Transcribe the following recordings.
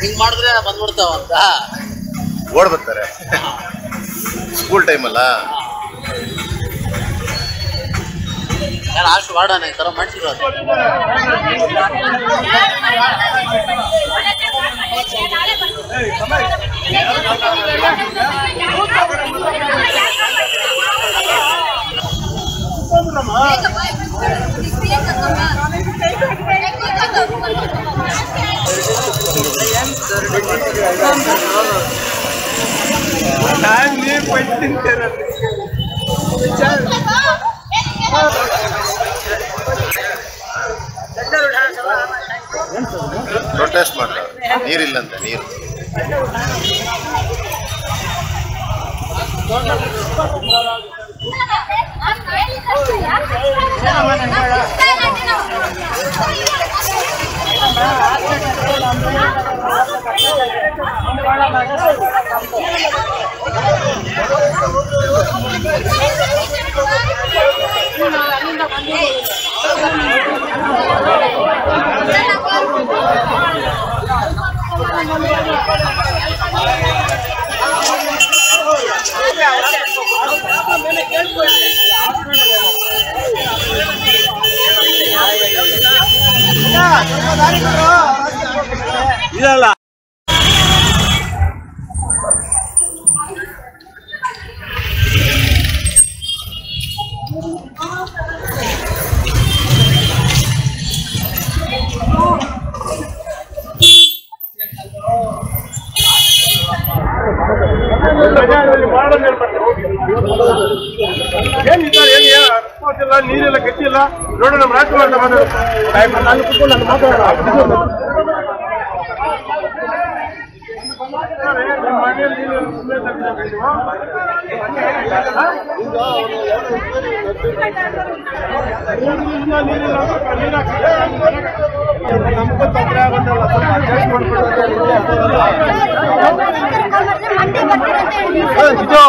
ಹಿಂಗ್ ಮಾಡಿದ್ರೆ ಬಂದ್ಬಿಡ್ತಾವಂತ ಓಡ್ ಬರ್ತಾರೆ. ಸ್ಕೂಲ್ ಟೈಮಲ್ಲ ಯಾರು ಅಷ್ಟು ಮಾಡೋಣ ಈ ತರ ಮಾಡ್ಸಿರೋದು ಪ್ರೊಟೆಸ್ಟ್ ಮಾಡ್ತಾರೆ ನೀರಿಲ್ಲಂತೆ ನೀರು. हम वाला भाग है ಏನಿಲ್ಲ ಏನ್ ಏನ್ response ಇಲ್ಲ ನೀರಿಲ್ಲ ಗಟ್ಟಿಲ್ಲ ನೋಡು ನಮ್ಮ ರಾಜ್ಕುಮಾರ್ ಅಂತ ಮಾತಾಡು. ನಾನು ಕುತ್ಕೊಂಡು ನಾನು ಮಾತಾಡೋಣ. ನಿಮ್ಮ ಮನೆಯಲ್ಲಿ ನೀರಿಲ್ಲ, ಸುಮ್ನೆ ತರ್ತೀರಾ ನೀವು? ನೀರಿಲ್ಲ, ನೀರಿಲ್ಲ ಅಂತ ಸ್ವಲ್ಪ ನೀರು ಹಾಕಿ. ನಮಗೂ ತೊಂದ್ರೆ ಆಗುತ್ತಲ್ಲ, ಸ್ವಲ್ಪ adjust ಮಾಡ್ಕೊಡ್ಬೇಕು. ಇದು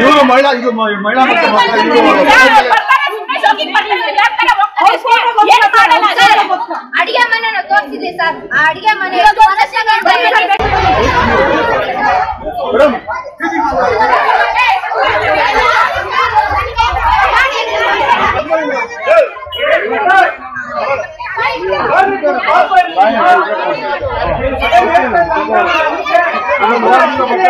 ಇವರು ಮಹಿಳಾ ಇದು ಮ- ಮಹಿಳಾ ಮತ್ತು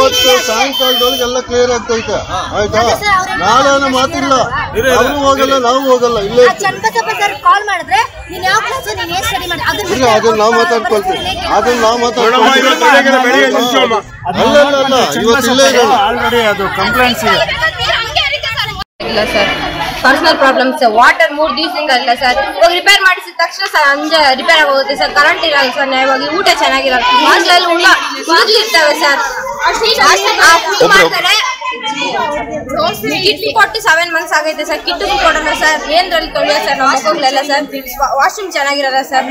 ಇವತ್ತು ಸಾಯಂಕಾಲದೊಳಗೆ ಎಲ್ಲ ಕ್ಲಿಯರ್ ಆಗ್ತೈತೆ. ಆಯ್ತಾ? ಸರ್, ನಾಳೆ ಮಾತಿಲ್ಲ. ನಾವು ಹೋಗಲ್ಲ ನಾವು ಹೋಗಲ್ಲ ಇಲ್ಲೇ ಸರ್ ಕಾಲ್ ಮಾಡಿದ್ರೆ ನೀನ್ ಯಾವ ಕ್ಲಾಸ್ ನೀನ್ ಏನ್ ಸ್ಟಡಿ ಮಾಡಿ ಅದನ್ನ ನಾವು ಮಾತಾಡ್ಕೊಳ್ತೀವಿ. ಅದನ್ನ ನಾವು ಮಾತಾಡ್ಕೊಳ್ತೀವಿ. ಅಲ್ಲ ಅಲ್ಲ ಅಲ್ಲ ಇವತ್ತು ಇಲ್ಲೇ ಇರೋಣ ಆಲ್ರೆಡಿ ಅದು ಕಂಪ್ಲೇಂಟ್ಸ್ ಇದೆ. ಇಲ್ಲ ಸರ್. ಪರ್ಸನಲ್ ಪ್ರಾಬ್ಲಮ್ಸ್ ವಾಟರ್ ಮೂರು ದಿವಸದಿಂದ ಇಲ್ಲ ಸರ್. ಇವಾಗ ರಿಪೇರ್ ಮಾಡಿಸಿದ ತಕ್ಷಣ ಸರ್ ಅಂದ್ರೆ ರಿಪೇರ್ ಆಗೋಗುತ್ತೆ ಸರ್. ಕರೆಂಟ್ ಇರಲ್ಲ ಸರ್ ನ್ಯಾಯವಾಗಿ ಊಟ ಚೆನ್ನಾಗಿರಲ್ಲ. ಹಾಸ್ಟೆಲ್ ಊಟ ಇರ್ತವೆ ಸರ್. ಆ food ಮಾಡ್ತಾರೆ ಕಿಟ್ ಕೊಟ್ಟು ಸೆವೆನ್ ಮಂತ್ಸ್ ಆಗೈತೆ ಸರ್? ಕೊಡೋಣ ಸರ್ ಏನ್ರಲ್ಲಿ ತೊಳೆಯೋ ಸರ್? ನಮ್ಮ ಮಕ್ಕಳೆಲ್ಲ ಸರ್ ವಾಶ್ರೂಮ್ ಚೆನ್ನಾಗಿರಲ್ಲ ಸರ್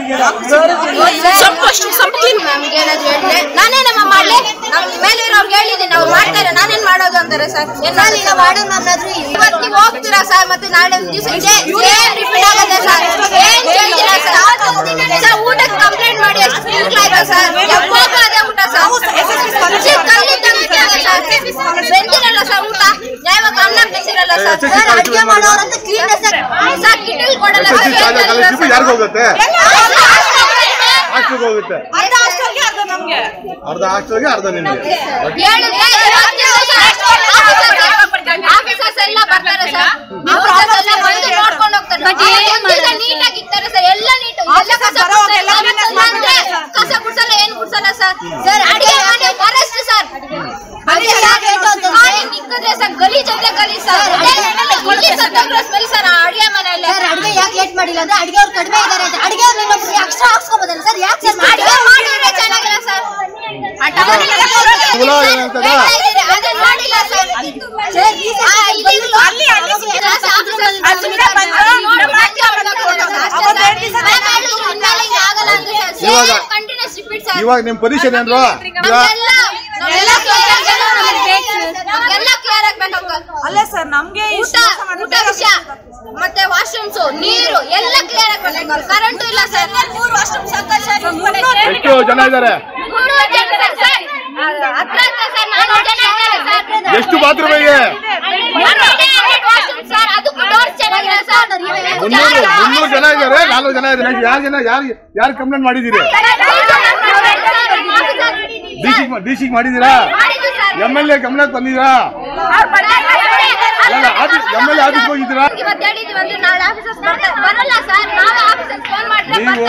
ನಮ್ಗೆ ಏನಾದ್ರು ಹೇಳಿದ್ರೆ ನಾನೇನಮ್ಮ ಮಾಡ್ಲಿ ನಮ್ ಮೇಲೆ ಇರೋರ್ಗೆ ಹೇಳಿದ್ದೀನಿ ಅವ್ರು ಮಾಡ್ತಾರೆ ನಾನೇನ್ ಮಾಡೋದು ಅಂತಾರೆ ಸರ್ ಇವತ್ತು ನೀವು ಹೋಗ್ತೀರಾ ಸರ್ ಮತ್ತೆ ನಾಳೆ ಒಂದ್ ದಿವಸ ಇದೆ ಏನ್ ರಿಪೀಟ್ ಆಗುತ್ತೆ ಸರ್ ಏನ್ change ಸರ್ ಸರ್ ಊಟಕ್ಕೆ ಕಂಪ್ಲೇಂಟ್ ಮಾಡಿ ಸರ್ ಯಾವಾಗ ಅದೇ ಊಟ ಸರ್? ಬೆಂದಿರಲ್ಲ ಸರ್ ಊಟ ನ್ಯಾಯವಾಗ ಅನ್ನ ಕಳಿಸಿರಲ್ಲ ಸರ್ ಅಡುಗೆ ಮಾಡೋರಂತ ಕ್ಲೀನ್ ಸರ್ ಸರ್ ಕಿಟಲ್ ಕೊಡಲ್ಲ ಸರ್ ಹೋಗುತ್ತೆ ಹಾಸ್ಟೆಲ್ಗೆ ಹೋಗುತ್ತೆ ಅರ್ಧ ಹಾಸ್ಟೆಲ್ಗೆ ಅರ್ಧ ನಮಗೆ. ಅರ್ಧ ಹಾಸ್ಟೆಲ್ಗೆ ಅರ್ಧ ನಿಮಗೆ ಆಫೀಸರ್ಸ್ ಎಲ್ಲ ಬರ್ತಾರೆ ಸರ್ ಆಫೀಸರ್ಸ್ ಎಲ್ಲ ಬಂದು ನೋಡ್ಕೊಂಡು ಹೋಗ್ತಾರೆ ಬಟ್ ನೀಟಾಗಿ ಇರ್ತಾರೆ ಸರ್ ಎಲ್ಲ ನೀಟ್ ಎಲ್ಲ ಕಸ ಕಸ ಗುಡ್ಸಲ್ಲ ಏನು ಗುಡ್ಸಲ್ಲ ಸರ್? ಸರ್ ಅಡಿಗೆ ಯಾಕೆ ಅಡಿಗೆ ಅವ್ರು ಕಡಿಮೆ ಇದ್ದಾರೆ ಅಂತ ಅಡ್ಗೆ ಅವ್ರು ಇನ್ನೊಬ್ರು ಎಕ್ಸ್ಟ್ರಾ ಹಾಕ್ಸ್ಕೊಬೋದಲ್ಲ ಸರ್ ಯಾಕೆ ಸರ್ ಅಡಿಗೆ ಮಾಡಿದ್ರೆ ಚೆನ್ನಾಗಿಲ್ಲ ಸರ್. ಇವಾಗ- ನಿಮ್ ಪೊಸಿಷನ್ ಏನ್ರು. ಅಲ್ಲೇ ಸರ್ ನಮ್ಗೆ ಊಟ ವಿಷಯ ಮತ್ತೆ ವಾಶ್ರೂಮ್ಸ್ ನೀರು ಎಲ್ಲ ಕ್ಲಿಯರ್ ಆಗಿ ಕರೆಂಟ್ ಇಲ್ಲ ಸರ್ ಮೂರು ವಾಶ್ರೂಮ್ ಎಷ್ಟು ಜನ ಇದ್ದಾರೆ ಎಷ್ಟು ಬಾತ್ರೂಮ್ ಇದೆ ಮುನ್ನೂರು ಜನ ಇದ್ದಾರೆ ನಾಲ್ಕು ಜನ ಇದ್ದಾರೆ ಯಾರು ಜನ ಯಾರು ಯಾರು ಕಂಪ್ಲೇಂಟ್ ಮಾಡಿದ್ದೀರಿ ಡಿ ಸಿ ಮಾಡಿದ್ದೀರಾ ಎಂ ಎಲ್ ಎ ಗಮನಕ್ಕೆ ಆಫೀಸ್ ಎಂ ಎಲ್ ಎ ಆಫೀಸ್ಗೆ ಹೋಗಿದ್ದೀರಾ ಇವತ್ತು ಹೇಳಿದೀವಿ ಅಂದ್ರೆ ನಾಳೆ ಆಫೀಸರ್ಸ್ ಬರಲ್ಲ ಸರ್ ನಾವೇ ಆಫೀಸರ್ಸ್ ಫೋನ್ ಮಾಡಿದ್ರೆ ನೀವು